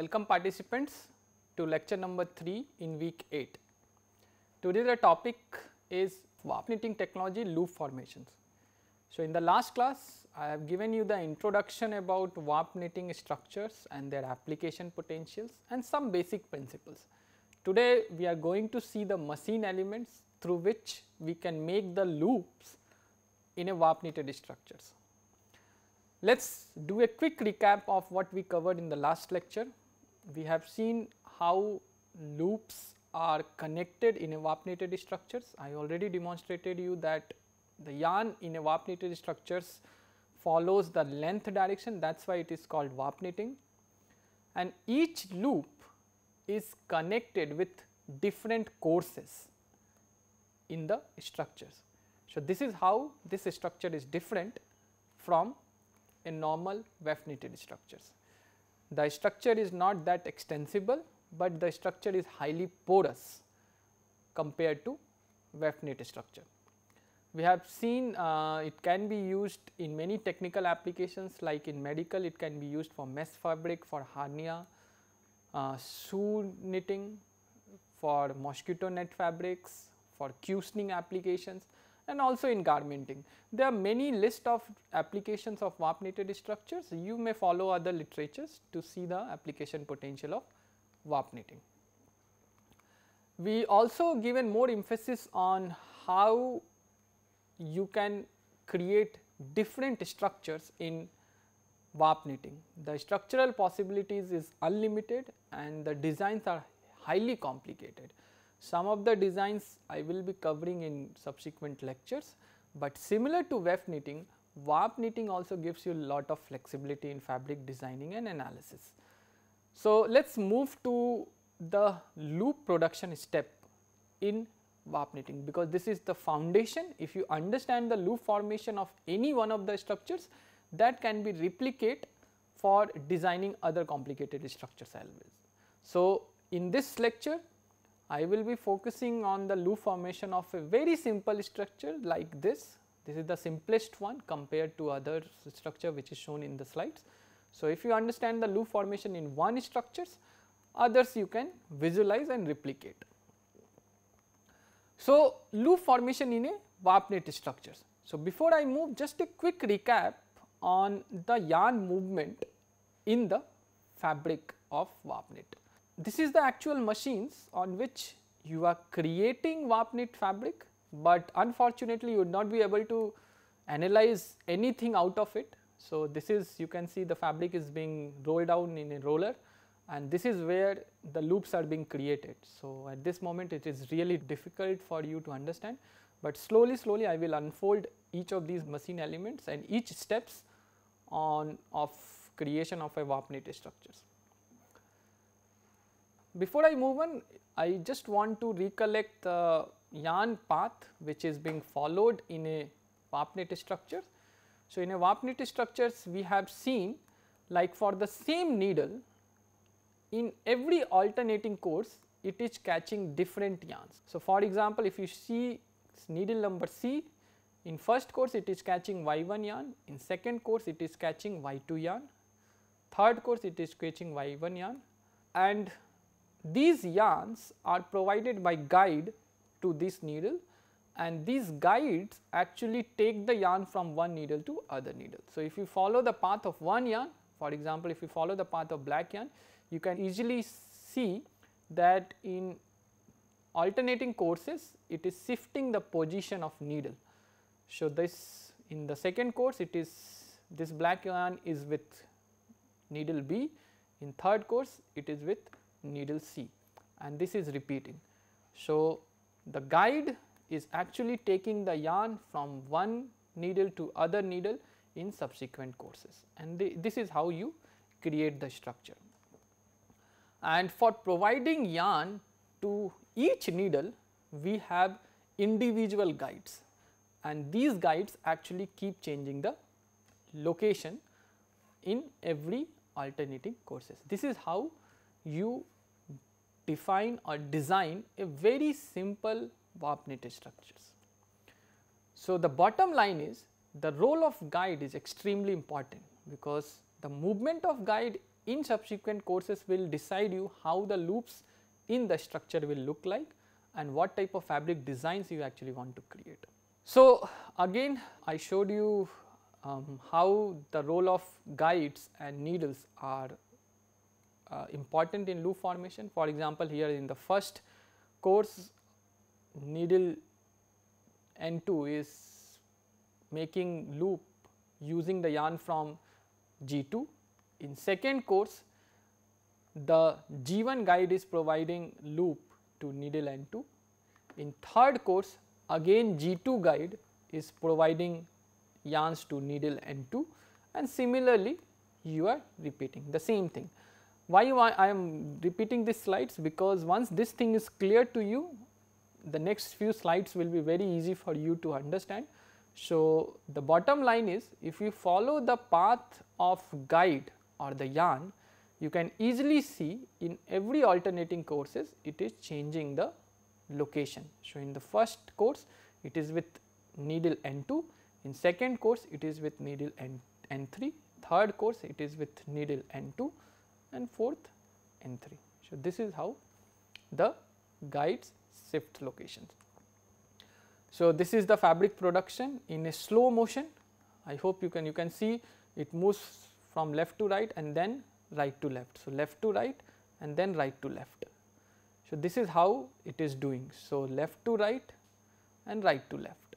Welcome participants to lecture number 3 in week 8. Today the topic is warp knitting technology loop formations. So, in the last class I have given you the introduction about warp knitting structures and their application potentials and some basic principles. Today we are going to see the machine elements through which we can make the loops in a warp knitted structures. Let us do a quick recap of what we covered in the last lecture. We have seen how loops are connected in a warp structures. I already demonstrated you that the yarn in a warp structures follows the length direction that is why it is called warp knitting and each loop is connected with different courses in the structures. So, this is how this structure is different from a normal weft knitted structures. The structure is not that extensible, but the structure is highly porous compared to weft knit structure. We have seen uh, it can be used in many technical applications like in medical it can be used for mesh fabric, for hernia, uh, shoe knitting, for mosquito net fabrics, for cushioning applications and also in garmenting. There are many list of applications of warp knitted structures. You may follow other literatures to see the application potential of warp knitting. We also given more emphasis on how you can create different structures in warp knitting. The structural possibilities is unlimited and the designs are highly complicated. Some of the designs I will be covering in subsequent lectures, but similar to weft knitting, warp knitting also gives you a lot of flexibility in fabric designing and analysis. So, let us move to the loop production step in warp knitting because this is the foundation. If you understand the loop formation of any one of the structures that can be replicate for designing other complicated structures always. So, in this lecture I will be focusing on the loop formation of a very simple structure like this. This is the simplest one compared to other structure which is shown in the slides. So, if you understand the loop formation in one structures, others you can visualize and replicate. So, loop formation in a warp knit structures. So, before I move just a quick recap on the yarn movement in the fabric of warp knit this is the actual machines on which you are creating warp knit fabric, but unfortunately you would not be able to analyze anything out of it. So, this is you can see the fabric is being rolled down in a roller and this is where the loops are being created. So, at this moment it is really difficult for you to understand, but slowly slowly I will unfold each of these machine elements and each steps on of creation of a warp knit structures. Before I move on, I just want to recollect the yarn path which is being followed in a warp knit structure. So, in a warp knit structures we have seen like for the same needle in every alternating course it is catching different yarns. So, for example, if you see needle number C in first course it is catching Y1 yarn, in second course it is catching Y2 yarn, third course it is catching Y1 yarn and these yarns are provided by guide to this needle and these guides actually take the yarn from one needle to other needle. So, if you follow the path of one yarn for example, if you follow the path of black yarn you can easily see that in alternating courses it is shifting the position of needle. So, this in the second course it is this black yarn is with needle B, in third course it is with needle C and this is repeating. So, the guide is actually taking the yarn from one needle to other needle in subsequent courses and this is how you create the structure. And for providing yarn to each needle we have individual guides and these guides actually keep changing the location in every alternating courses. This is how you define or design a very simple warp knitted structures. So, the bottom line is the role of guide is extremely important because the movement of guide in subsequent courses will decide you how the loops in the structure will look like and what type of fabric designs you actually want to create. So, again I showed you um, how the role of guides and needles are uh, important in loop formation. For example, here in the first course needle N2 is making loop using the yarn from G2. In second course the G1 guide is providing loop to needle N2. In third course again G2 guide is providing yarns to needle N2 and similarly you are repeating the same thing. Why I am repeating these slides because once this thing is clear to you the next few slides will be very easy for you to understand. So, the bottom line is if you follow the path of guide or the yarn you can easily see in every alternating courses it is changing the location. So, in the first course it is with needle N2, in second course it is with needle N, N3, third course it is with needle N2 and fourth N3. So, this is how the guides shift locations. So, this is the fabric production in a slow motion I hope you can you can see it moves from left to right and then right to left. So, left to right and then right to left. So, this is how it is doing. So, left to right and right to left.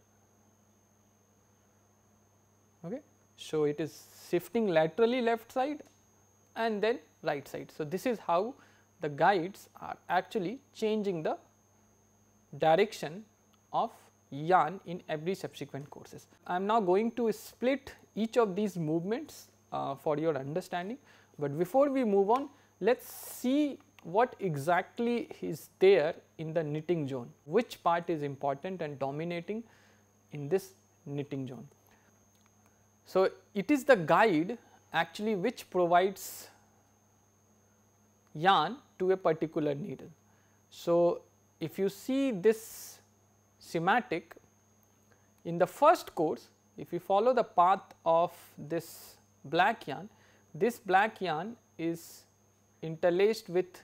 Okay. So, it is shifting laterally left side and then right side. So, this is how the guides are actually changing the direction of yarn in every subsequent courses. I am now going to split each of these movements uh, for your understanding, but before we move on let us see what exactly is there in the knitting zone, which part is important and dominating in this knitting zone. So, it is the guide actually which provides yarn to a particular needle. So, if you see this schematic in the first course if you follow the path of this black yarn, this black yarn is interlaced with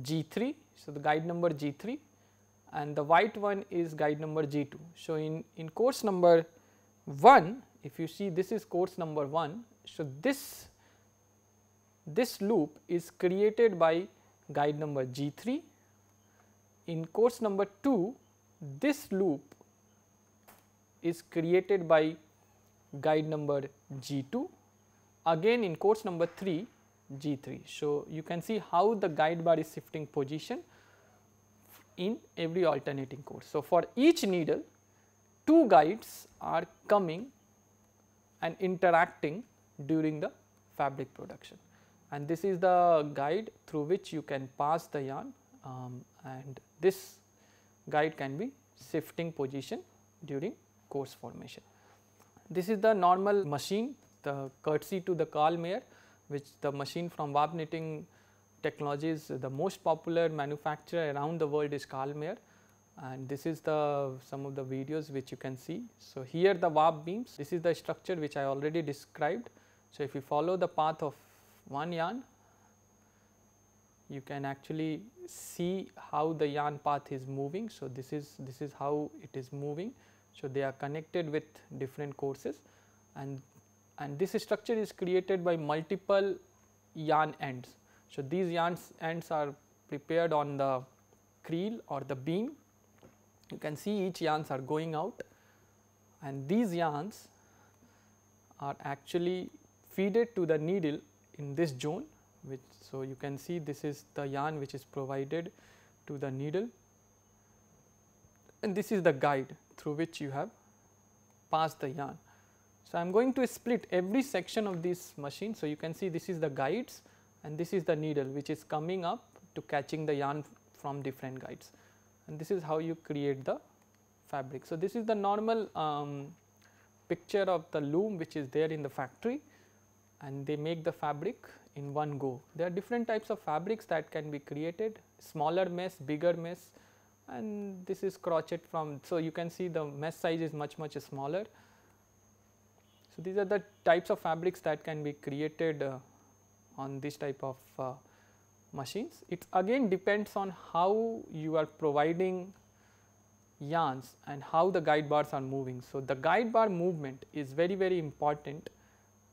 G3. So, the guide number G3 and the white one is guide number G2. So, in, in course number 1 if you see this is course number 1. So, this this loop is created by guide number G3. In course number 2 this loop is created by guide number G2 again in course number 3 G3. So, you can see how the guide bar is shifting position in every alternating course. So, for each needle two guides are coming and interacting during the fabric production and this is the guide through which you can pass the yarn um, and this guide can be shifting position during course formation. This is the normal machine the courtesy to the Karl Mayer which the machine from warp knitting technologies the most popular manufacturer around the world is Karl Mayer and this is the some of the videos which you can see. So, here the warp beams this is the structure which I already described. So, if you follow the path of one yarn you can actually see how the yarn path is moving. So, this is this is how it is moving. So, they are connected with different courses and and this structure is created by multiple yarn ends. So, these yarn ends are prepared on the creel or the beam you can see each yarns are going out and these yarns are actually feeded to the needle in this zone which so you can see this is the yarn which is provided to the needle and this is the guide through which you have passed the yarn. So, I am going to split every section of this machine. So, you can see this is the guides and this is the needle which is coming up to catching the yarn from different guides and this is how you create the fabric. So, this is the normal um, picture of the loom which is there in the factory and they make the fabric in one go. There are different types of fabrics that can be created smaller mesh, bigger mesh and this is crochet from. So, you can see the mesh size is much much smaller so, these are the types of fabrics that can be created uh, on this type of uh, machines. It again depends on how you are providing yarns and how the guide bars are moving. So, the guide bar movement is very very important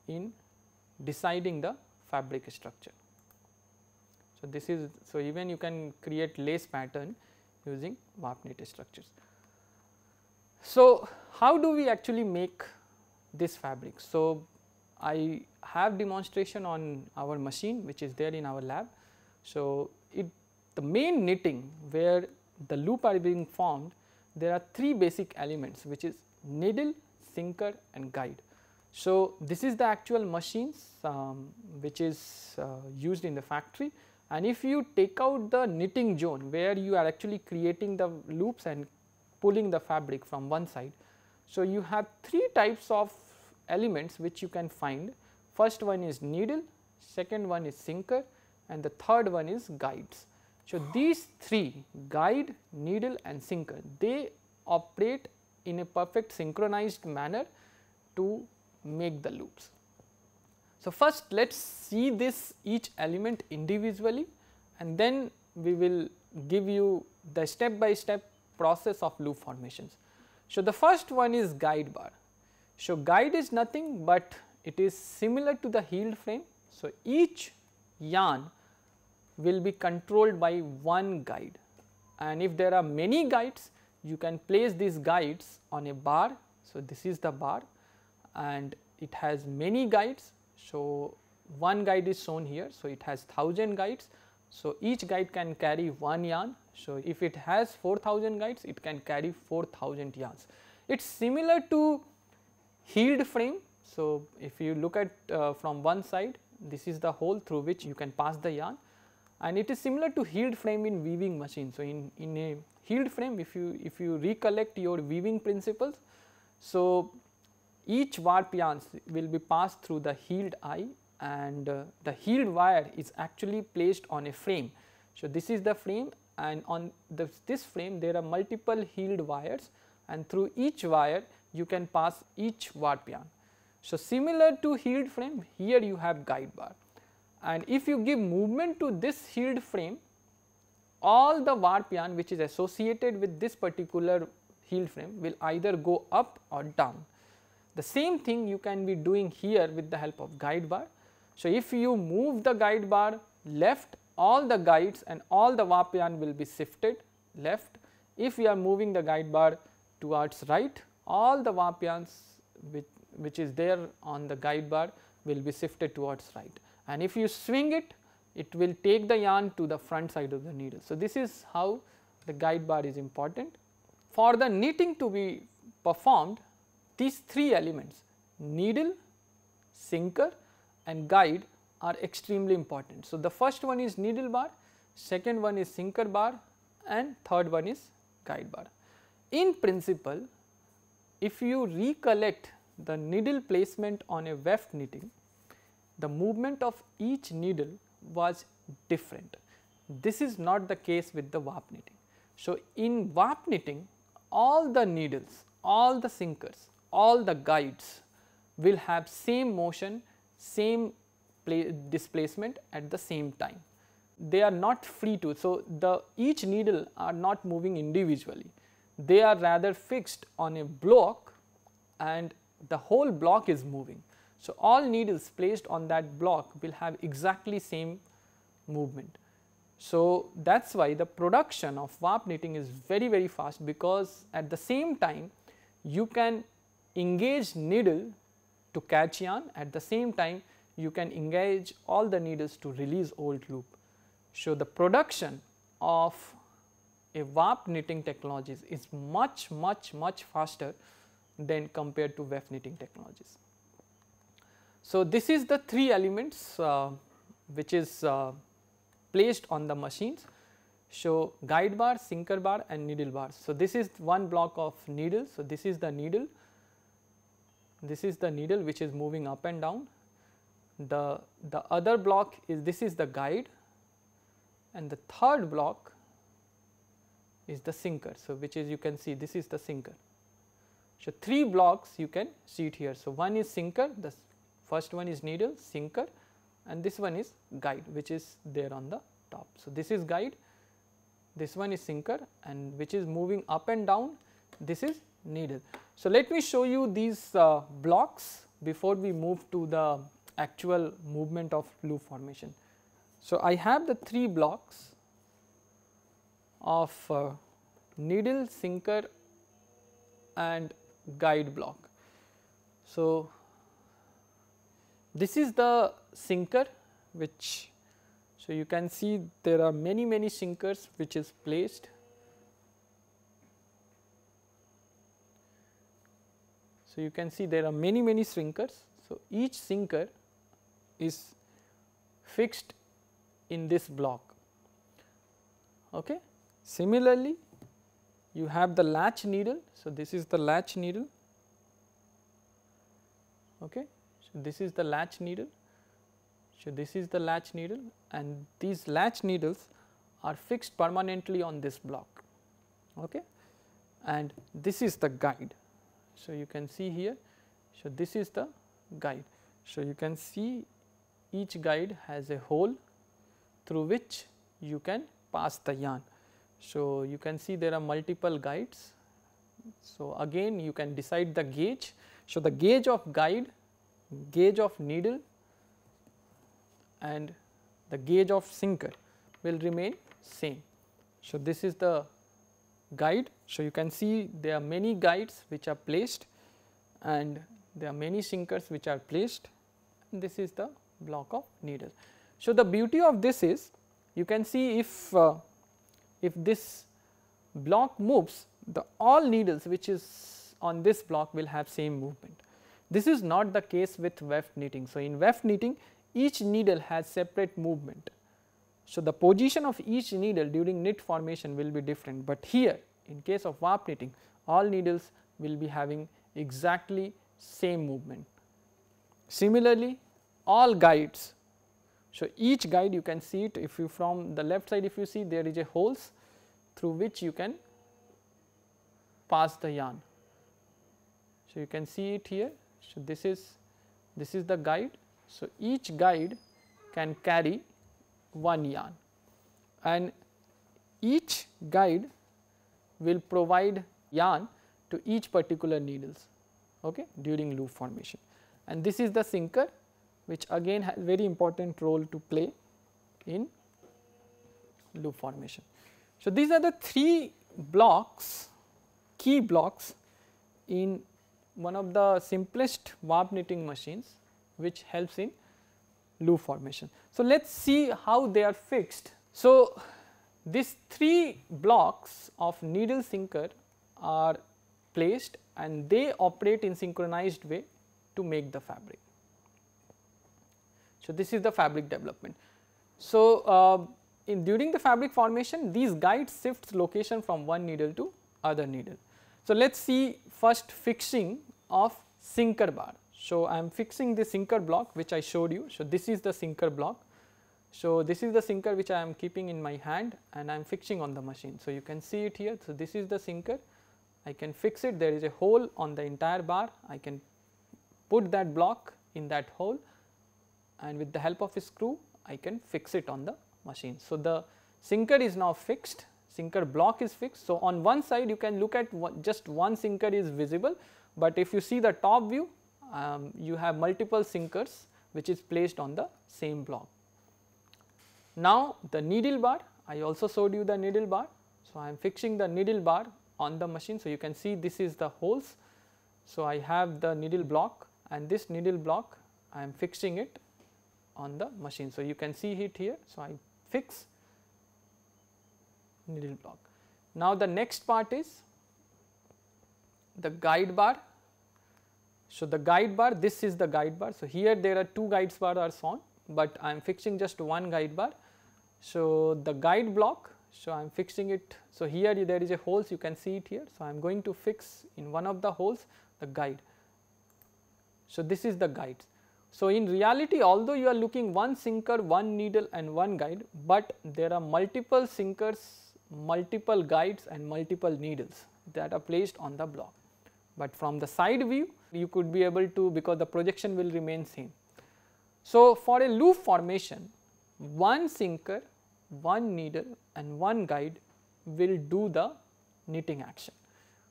in deciding the fabric structure. So, this is so even you can create lace pattern using warp knit structures. So, how do we actually make this fabric? So, I have demonstration on our machine which is there in our lab. So, it the main knitting where the loop are being formed there are three basic elements which is needle, sinker and guide. So, this is the actual machines um, which is uh, used in the factory and if you take out the knitting zone where you are actually creating the loops and pulling the fabric from one side. So, you have three types of elements which you can find first one is needle, second one is sinker and the third one is guides. So, these three guide, needle and sinker they operate in a perfect synchronized manner to make the loops. So, first let us see this each element individually and then we will give you the step by step process of loop formations. So, the first one is guide bar. So, guide is nothing but it is similar to the heald frame. So, each yarn will be controlled by one guide and if there are many guides you can place these guides on a bar. So, this is the bar and it has many guides so, one guide is shown here. So, it has 1000 guides. So, each guide can carry one yarn. So, if it has 4000 guides it can carry 4000 yarns. It is similar to heald frame. So, if you look at uh, from one side this is the hole through which you can pass the yarn and it is similar to heald frame in weaving machine. So, in, in a heald frame if you if you recollect your weaving principles. So, each warp yarns will be passed through the heald eye and uh, the heald wire is actually placed on a frame. So, this is the frame and on this, this frame there are multiple heald wires and through each wire you can pass each warp yarn. So, similar to heald frame here you have guide bar and if you give movement to this heald frame all the warp yarn which is associated with this particular heald frame will either go up or down. The same thing you can be doing here with the help of guide bar. So, if you move the guide bar left all the guides and all the warp yarn will be shifted left. If we are moving the guide bar towards right all the warp yarns which, which is there on the guide bar will be shifted towards right and if you swing it it will take the yarn to the front side of the needle. So, this is how the guide bar is important. For the knitting to be performed these three elements needle, sinker and guide are extremely important. So, the first one is needle bar, second one is sinker bar and third one is guide bar. In principle, if you recollect the needle placement on a weft knitting, the movement of each needle was different. This is not the case with the warp knitting. So, in warp knitting all the needles, all the sinkers all the guides will have same motion, same displacement at the same time. They are not free to, so the each needle are not moving individually. They are rather fixed on a block and the whole block is moving. So, all needles placed on that block will have exactly same movement. So, that is why the production of warp knitting is very very fast because at the same time you can engage needle to catch yarn at the same time you can engage all the needles to release old loop. So, the production of a warp knitting technologies is much much much faster than compared to weft knitting technologies. So, this is the three elements uh, which is uh, placed on the machines. So, guide bar, sinker bar and needle bar. So, this is one block of needle. So, this is the needle this is the needle which is moving up and down. The, the other block is this is the guide and the third block is the sinker. So, which is you can see this is the sinker. So, three blocks you can see it here. So, one is sinker, the first one is needle, sinker and this one is guide which is there on the top. So, this is guide, this one is sinker and which is moving up and down, this is needle. So, let me show you these uh, blocks before we move to the actual movement of loop formation. So, I have the three blocks of uh, needle, sinker and guide block. So, this is the sinker which so you can see there are many many sinkers which is placed. So, you can see there are many many sinkers. So, each sinker is fixed in this block. Okay. Similarly, you have the latch needle. So, this is the latch needle. Okay. So, this is the latch needle. So, this is the latch needle and these latch needles are fixed permanently on this block okay. and this is the guide. So, you can see here, so this is the guide. So, you can see each guide has a hole through which you can pass the yarn. So, you can see there are multiple guides. So, again you can decide the gauge. So, the gauge of guide, gauge of needle and the gauge of sinker will remain same. So, this is the guide. So, you can see there are many guides which are placed and there are many sinkers which are placed this is the block of needle. So, the beauty of this is you can see if uh, if this block moves the all needles which is on this block will have same movement. This is not the case with weft knitting. So, in weft knitting each needle has separate movement. So, the position of each needle during knit formation will be different, but here in case of warp knitting all needles will be having exactly same movement. Similarly, all guides so, each guide you can see it if you from the left side if you see there is a holes through which you can pass the yarn. So, you can see it here. So, this is this is the guide. So, each guide can carry one yarn and each guide will provide yarn to each particular needles okay, during loop formation and this is the sinker which again has very important role to play in loop formation. So, these are the three blocks key blocks in one of the simplest warp knitting machines which helps in loop formation. So, let us see how they are fixed. So, these three blocks of needle sinker are placed and they operate in synchronized way to make the fabric. So, this is the fabric development. So, uh, in during the fabric formation these guides shifts location from one needle to other needle. So, let us see first fixing of sinker bar. So, I am fixing the sinker block which I showed you. So, this is the sinker block. So, this is the sinker which I am keeping in my hand and I am fixing on the machine. So, you can see it here. So, this is the sinker I can fix it there is a hole on the entire bar I can put that block in that hole and with the help of a screw I can fix it on the machine. So, the sinker is now fixed, sinker block is fixed. So, on one side you can look at just one sinker is visible, but if you see the top view um, you have multiple sinkers which is placed on the same block. Now, the needle bar I also showed you the needle bar. So, I am fixing the needle bar on the machine. So, you can see this is the holes. So, I have the needle block and this needle block I am fixing it on the machine. So, you can see it here. So, I fix needle block. Now, the next part is the guide bar. So, the guide bar this is the guide bar. So, here there are two guides bar are shown, but I am fixing just one guide bar. So, the guide block so I am fixing it. So, here there is a holes you can see it here. So, I am going to fix in one of the holes the guide. So, this is the guide. So, in reality although you are looking one sinker, one needle and one guide, but there are multiple sinkers, multiple guides and multiple needles that are placed on the block. But from the side view you could be able to because the projection will remain same. So, for a loop formation one sinker, one needle and one guide will do the knitting action.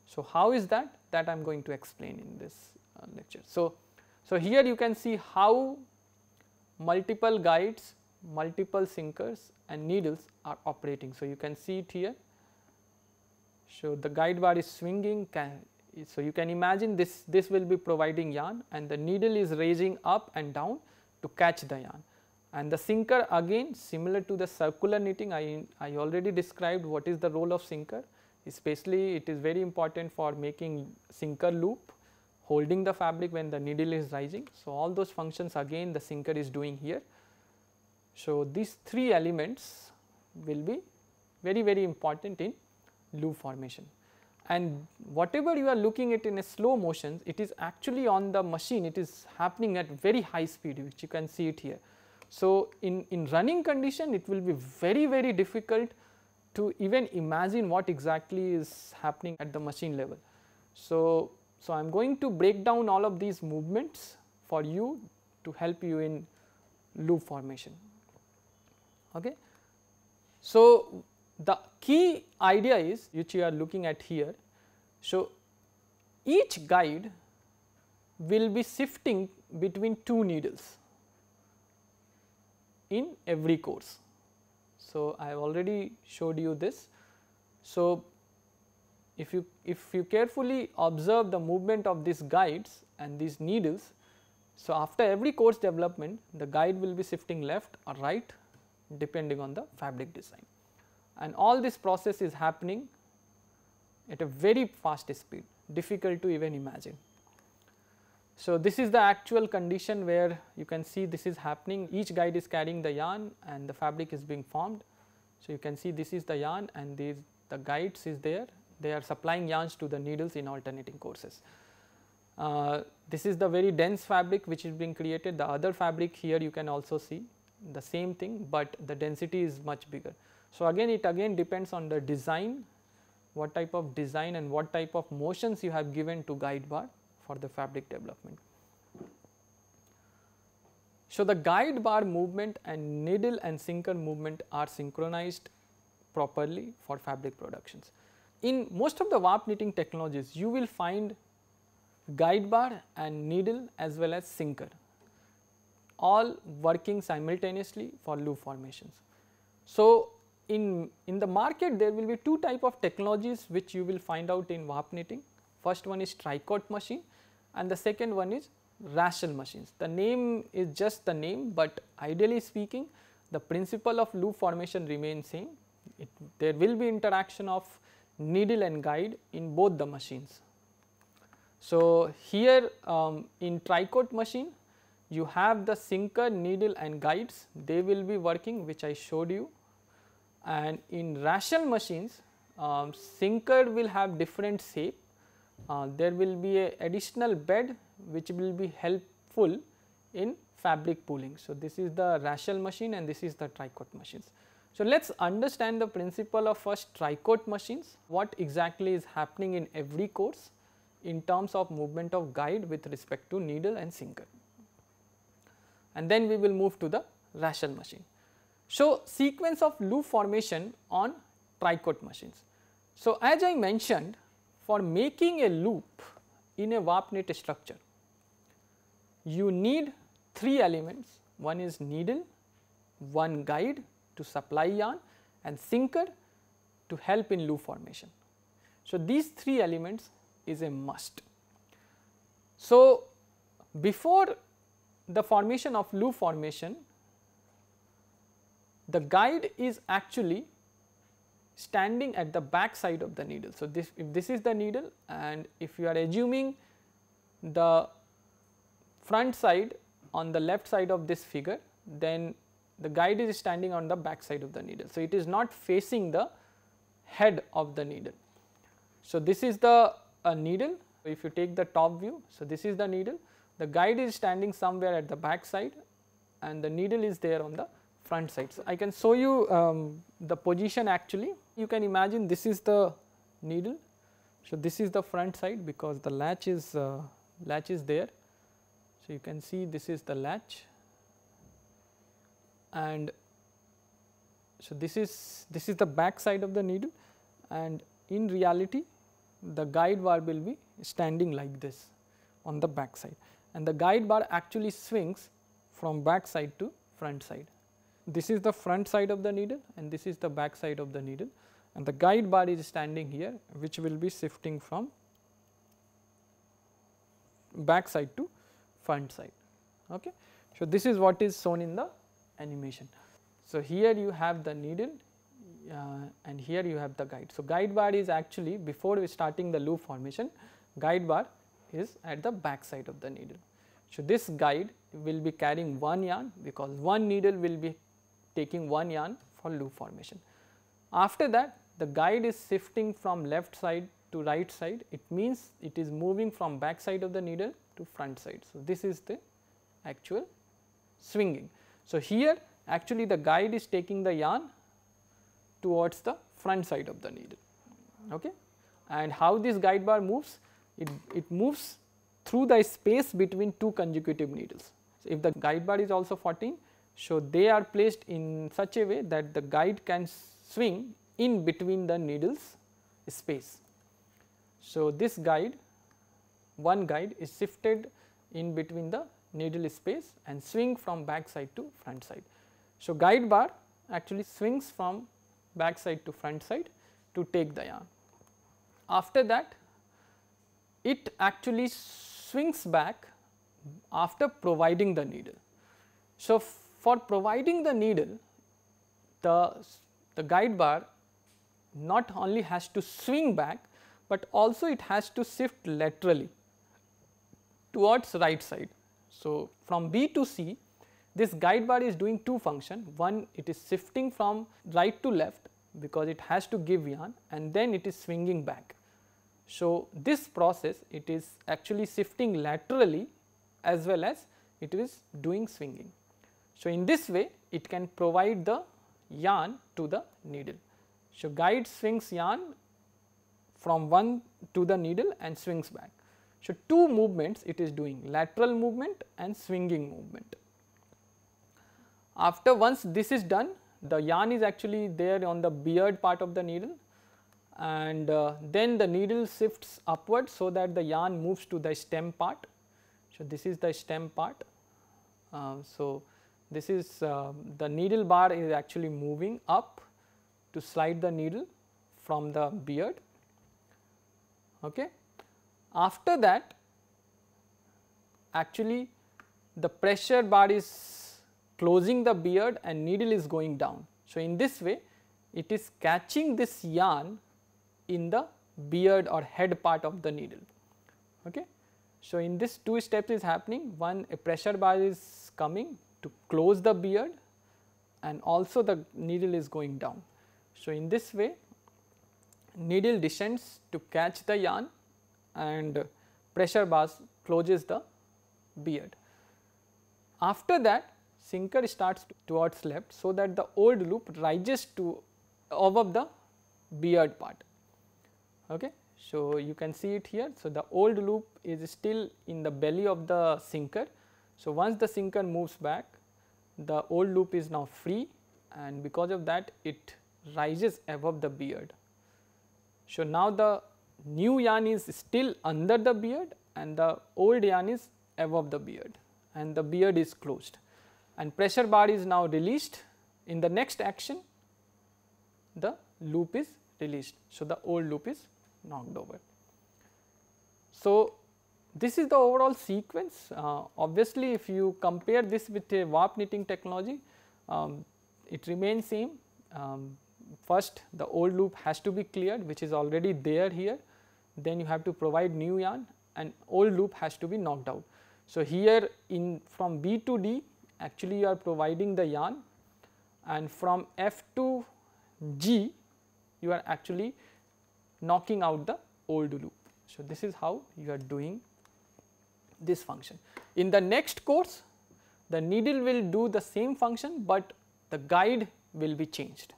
So, how is that? That I am going to explain in this uh, lecture. So, so here you can see how multiple guides, multiple sinkers and needles are operating. So, you can see it here. So, the guide bar is swinging can, so you can imagine this, this will be providing yarn and the needle is raising up and down to catch the yarn. And the sinker again similar to the circular knitting I, I already described what is the role of sinker especially it is very important for making sinker loop holding the fabric when the needle is rising. So, all those functions again the sinker is doing here. So, these three elements will be very very important in loop formation and whatever you are looking at in a slow motion it is actually on the machine it is happening at very high speed which you can see it here. So, in, in running condition it will be very very difficult to even imagine what exactly is happening at the machine level. So, so I am going to break down all of these movements for you to help you in loop formation. Okay. So, the key idea is which you are looking at here. So, each guide will be shifting between two needles in every course. So, I have already showed you this. So, if you if you carefully observe the movement of these guides and these needles, so after every course development the guide will be shifting left or right depending on the fabric design and all this process is happening at a very fast speed difficult to even imagine. So, this is the actual condition where you can see this is happening each guide is carrying the yarn and the fabric is being formed. So, you can see this is the yarn and these the guides is there they are supplying yarns to the needles in alternating courses. Uh, this is the very dense fabric which is being created the other fabric here you can also see the same thing, but the density is much bigger. So, again it again depends on the design what type of design and what type of motions you have given to guide bar for the fabric development. So, the guide bar movement and needle and sinker movement are synchronized properly for fabric productions. In most of the warp knitting technologies you will find guide bar and needle as well as sinker all working simultaneously for loop formations. So, in, in the market there will be two type of technologies which you will find out in warp knitting. First one is tricot machine and the second one is raschel machines. The name is just the name, but ideally speaking the principle of loop formation remains same. It, there will be interaction of needle and guide in both the machines. So, here um, in tricot machine you have the sinker, needle and guides they will be working which I showed you and in raschel machines um, sinker will have different shape uh, there will be a additional bed which will be helpful in fabric pooling. So, this is the raschel machine and this is the tricot machines. So, let us understand the principle of first tricot machines, what exactly is happening in every course in terms of movement of guide with respect to needle and sinker. And then we will move to the raschel machine. So, sequence of loop formation on tricot machines. So, as I mentioned for making a loop in a warp knit structure, you need three elements one is needle, one guide to supply yarn and sinker to help in loop formation. So, these three elements is a must. So, before the formation of loop formation, the guide is actually standing at the back side of the needle. So, this if this is the needle and if you are assuming the front side on the left side of this figure then the guide is standing on the back side of the needle. So, it is not facing the head of the needle. So, this is the uh, needle if you take the top view. So, this is the needle the guide is standing somewhere at the back side and the needle is there on the front side. So, I can show you um, the position actually you can imagine this is the needle. So, this is the front side because the latch is uh, latch is there. So, you can see this is the latch and so this is this is the back side of the needle and in reality the guide bar will be standing like this on the back side and the guide bar actually swings from back side to front side. This is the front side of the needle and this is the back side of the needle and the guide bar is standing here which will be shifting from back side to front side. Okay. So, this is what is shown in the animation. So, here you have the needle uh, and here you have the guide. So, guide bar is actually before we starting the loop formation guide bar is at the back side of the needle. So, this guide will be carrying one yarn because one needle will be taking one yarn for loop formation. After that the guide is shifting from left side to right side it means it is moving from back side of the needle to front side. So, this is the actual swinging. So, here actually the guide is taking the yarn towards the front side of the needle okay. and how this guide bar moves it, it moves through the space between two consecutive needles. So, if the guide bar is also 14 so they are placed in such a way that the guide can swing in between the needles space. So, this guide one guide is shifted in between the needle space and swing from back side to front side. So, guide bar actually swings from back side to front side to take the yarn. After that it actually swings back after providing the needle. So, for providing the needle the, the guide bar not only has to swing back, but also it has to shift laterally towards right side. So, from B to C this guide bar is doing two function one it is shifting from right to left because it has to give yarn and then it is swinging back. So, this process it is actually shifting laterally as well as it is doing swinging. So, in this way it can provide the yarn to the needle. So, guide swings yarn from one to the needle and swings back. So, two movements it is doing lateral movement and swinging movement. After once this is done the yarn is actually there on the beard part of the needle and uh, then the needle shifts upward so that the yarn moves to the stem part. So, this is the stem part. Uh, so, this is uh, the needle bar is actually moving up to slide the needle from the beard. Okay. After that actually the pressure bar is closing the beard and needle is going down. So, in this way it is catching this yarn in the beard or head part of the needle. Okay. So, in this two steps is happening one a pressure bar is coming to close the beard and also the needle is going down. So, in this way needle descends to catch the yarn and pressure bars closes the beard. After that sinker starts towards left so that the old loop rises to above the beard part. Okay. So, you can see it here. So, the old loop is still in the belly of the sinker. So, once the sinker moves back the old loop is now free and because of that it rises above the beard. So, now the new yarn is still under the beard and the old yarn is above the beard and the beard is closed and pressure bar is now released in the next action the loop is released. So, the old loop is knocked over. So, this is the overall sequence uh, obviously if you compare this with a warp knitting technology um, it remains same um, first the old loop has to be cleared which is already there here then you have to provide new yarn and old loop has to be knocked out. So, here in from B to D actually you are providing the yarn and from F to G you are actually knocking out the old loop. So, this is how you are doing this function. In the next course the needle will do the same function, but the guide will be changed.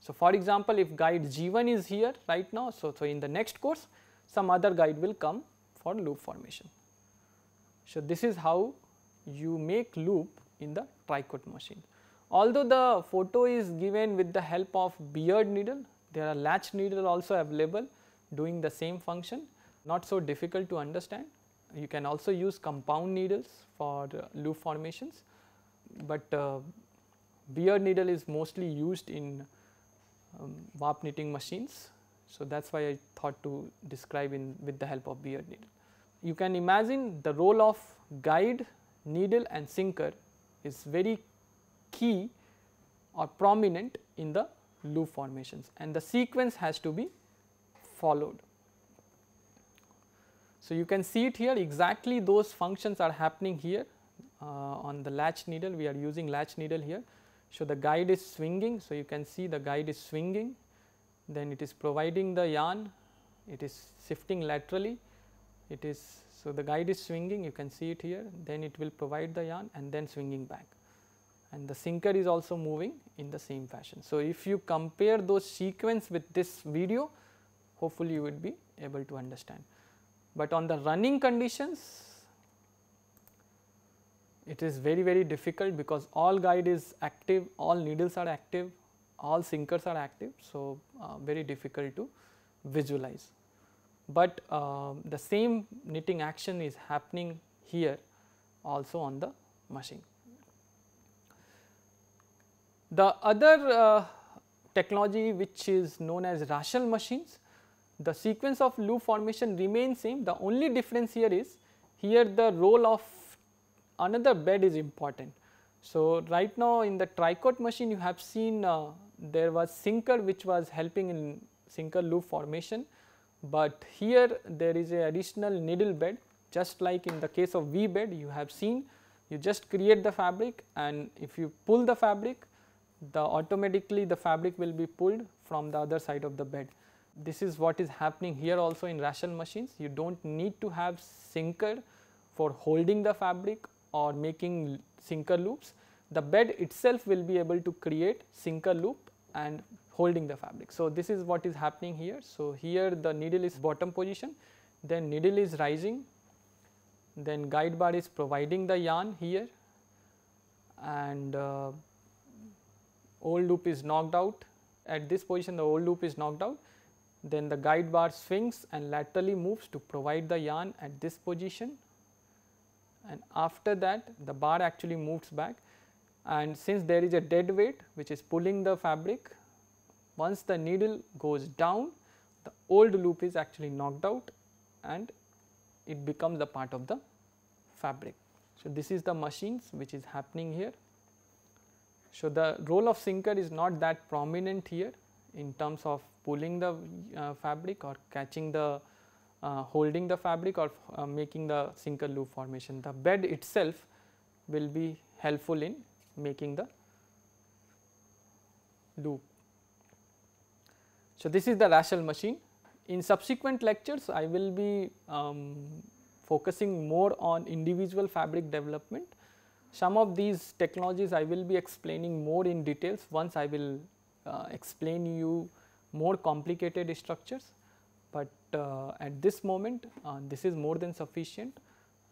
So, for example, if guide G1 is here right now, so, so in the next course some other guide will come for loop formation. So, this is how you make loop in the Tricot machine. Although the photo is given with the help of beard needle, there are latch needle also available doing the same function, not so difficult to understand. You can also use compound needles for uh, loop formations, but uh, beard needle is mostly used in um, warp knitting machines. So, that is why I thought to describe in with the help of beard needle. You can imagine the role of guide, needle and sinker is very key or prominent in the loop formations and the sequence has to be followed. So, you can see it here exactly those functions are happening here uh, on the latch needle we are using latch needle here. So, the guide is swinging. So, you can see the guide is swinging then it is providing the yarn it is shifting laterally it is so the guide is swinging you can see it here then it will provide the yarn and then swinging back and the sinker is also moving in the same fashion. So, if you compare those sequence with this video hopefully you would be able to understand. But on the running conditions it is very very difficult because all guide is active, all needles are active, all sinkers are active. So, uh, very difficult to visualize. But uh, the same knitting action is happening here also on the machine. The other uh, technology which is known as Raschel machines, the sequence of loop formation remains same. The only difference here is here the role of another bed is important. So, right now in the tricot machine you have seen uh, there was sinker which was helping in sinker loop formation, but here there is a additional needle bed just like in the case of V bed you have seen you just create the fabric and if you pull the fabric the automatically the fabric will be pulled from the other side of the bed. This is what is happening here also in Raschel machines you do not need to have sinker for holding the fabric or making sinker loops the bed itself will be able to create sinker loop and holding the fabric. So, this is what is happening here. So, here the needle is bottom position then needle is rising then guide bar is providing the yarn here and uh, old loop is knocked out at this position the old loop is knocked out then the guide bar swings and laterally moves to provide the yarn at this position. And after that the bar actually moves back. And since there is a dead weight which is pulling the fabric once the needle goes down the old loop is actually knocked out and it becomes a part of the fabric. So, this is the machines which is happening here. So, the role of sinker is not that prominent here in terms of pulling the uh, fabric or catching the uh, holding the fabric or uh, making the sinker loop formation. The bed itself will be helpful in making the loop. So, this is the Raschel machine. In subsequent lectures, I will be um, focusing more on individual fabric development some of these technologies I will be explaining more in details once I will uh, explain you more complicated structures, but uh, at this moment uh, this is more than sufficient.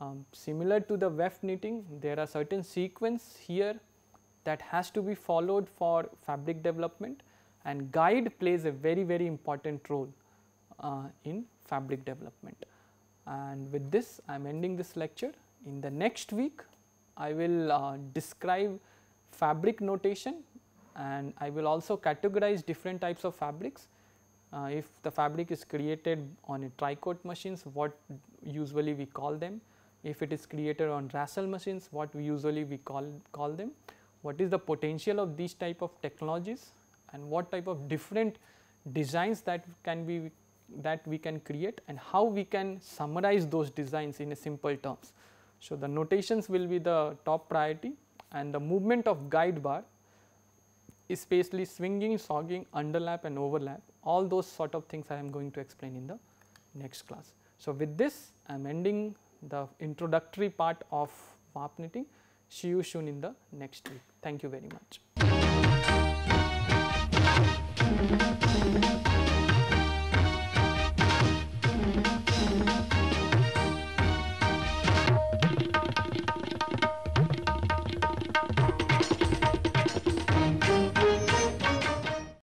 Um, similar to the weft knitting there are certain sequence here that has to be followed for fabric development and guide plays a very very important role uh, in fabric development. And with this I am ending this lecture. In the next week I will uh, describe fabric notation and I will also categorize different types of fabrics. Uh, if the fabric is created on a tricot machines what usually we call them, if it is created on Raschel machines what we usually we call, call them, what is the potential of these type of technologies? And what type of different designs that can be that we can create? And how we can summarize those designs in a simple terms. So, the notations will be the top priority. And the movement of guide bar especially swinging, shogging, underlap and overlap all those sort of things I am going to explain in the next class. So, with this I am ending the introductory part of warp knitting. See you soon in the next week. Thank you very much.